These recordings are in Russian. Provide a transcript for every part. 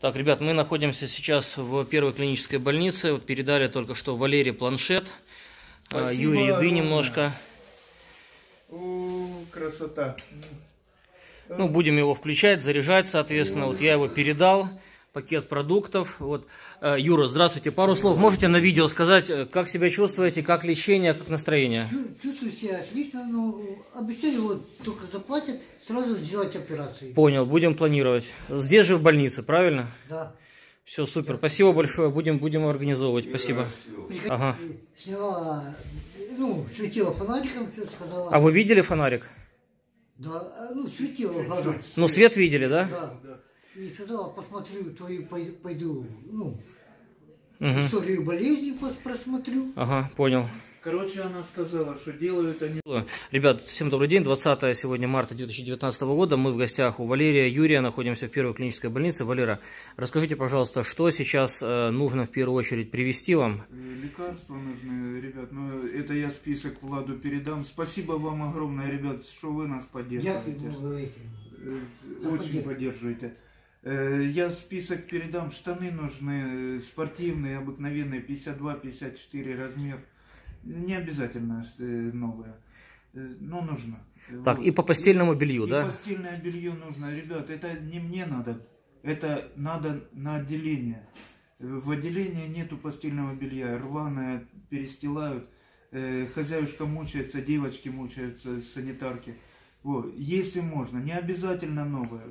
Так, ребят, мы находимся сейчас в первой клинической больнице. Вот передали только что Валерий планшет, а, Спасибо Юрий еды немножко. О, красота. Ну, будем его включать, заряжать, соответственно. Вот я его передал, пакет продуктов. Вот. Э, Юра, здравствуйте. Пару слов можете на видео сказать, э, как себя чувствуете, как лечение, как настроение? Чу- Чувствую себя отлично, но обещали вот только заплатят, сразу сделать операцию. Понял, будем планировать. Здесь же в больнице, правильно? Да. Все, супер. Спасибо большое. Будем, будем организовывать. Спасибо. Приходи- Ага. Сняла, ну, светила фонариком, все сказала. А вы видели фонарик? Да, ну, в глаза. Ну, свет видели, да? Да. И сказала, посмотрю твою, пой- пойду, ну, Мгм. историю болезни просмотрю. Ага, понял. Короче, она сказала, что делают они... Ребят, всем добрый день. 20 сегодня марта 2019 года. Мы в гостях у Валерия Юрия, находимся в первой клинической больнице. Валера, расскажите, пожалуйста, что сейчас э, нужно в первую очередь привести вам? Лекарства нужны, ребят. Ну, это я список Владу передам. Спасибо вам огромное, ребят, что вы нас поддерживаете. ну, велике. Э, Очень поддерживаете. Э, Я список передам. Штаны нужны э, спортивные, обыкновенные, 52-54 размер. Не обязательно э, новые, но нужно. Так, Вот. и по постельному белью, И да? постельное белье нужно. Ребят, это не мне надо, это надо на отделение. В отделении нету постельного белья, рваное перестилают, хозяюшка мучается, девочки мучаются, санитарки. Вот. Если можно, не обязательно новое.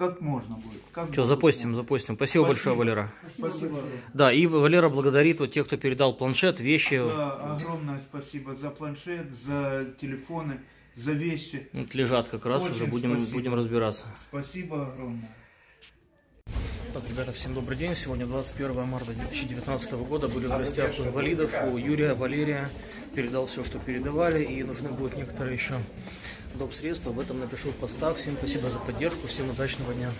Как можно будет. Как Что, будет. запостим, запостим. Спасибо, Спасибо. большое, Валера. Спасибо, Спасибо. большое. Да, и Валера благодарит вот тех, кто передал планшет, вещи. Да, огромное спасибо за планшет, за телефоны, за вещи. Вот лежат как раз, Очень уже будем, спасибо. будем разбираться. Спасибо огромное. Так, ребята, всем добрый день. Сегодня 21 марта 2019 года. Были в гостях у инвалидов, у Юрия, Валерия. Передал все, что передавали. И нужны будут некоторые еще доп. средства. Об этом напишу в постах. Всем спасибо за поддержку. Всем удачного дня.